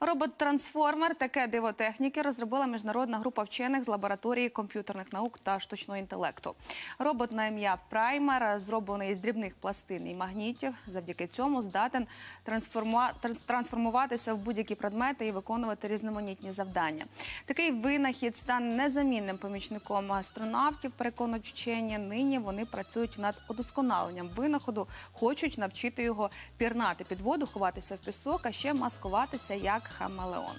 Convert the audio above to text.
Робот-трансформер таке диво техніки розробила міжнародна група вчених з лабораторії комп'ютерних наук та штучного інтелекту. Робот на ім'я Праймер зроблений з дрібних пластин і магнітів. Завдяки цьому здатен трансформа- трансформуватися в будь-які предмети і виконувати різноманітні завдання. Такий винахід стане незамінним помічником астронавтів. Переконують вчені. Нині вони працюють над удосконаленням винаходу, хочуть навчити його пірнати під воду, ховатися в пісок, а ще маскуватися як хамелеон.